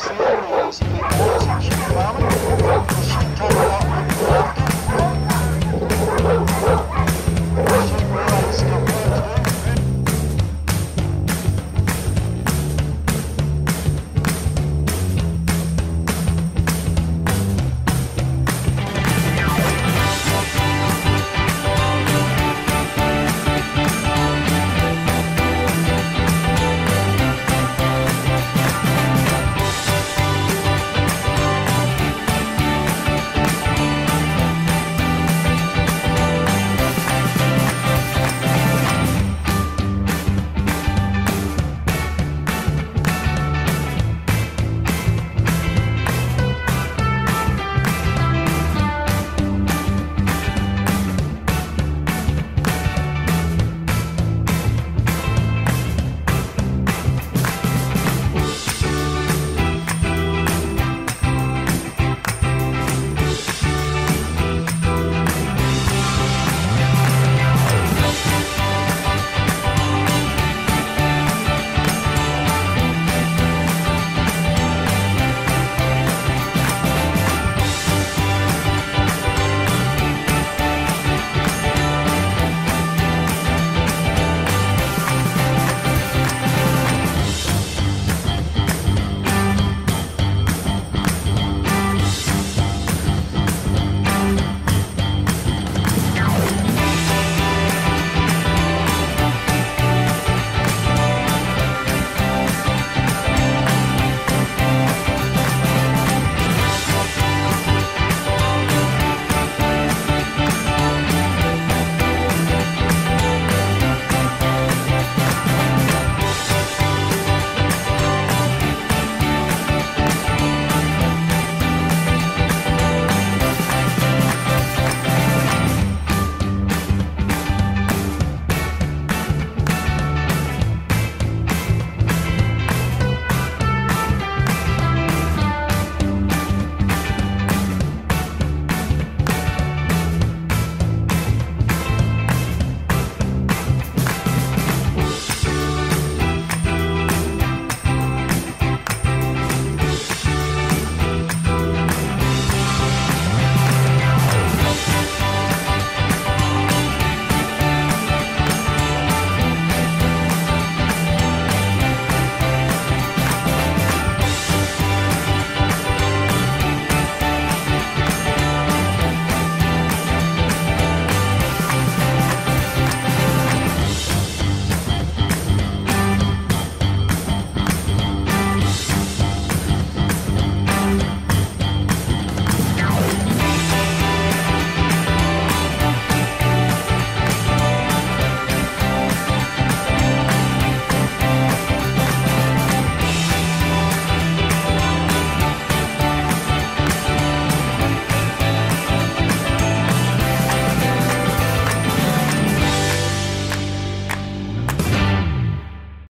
haciendo, así que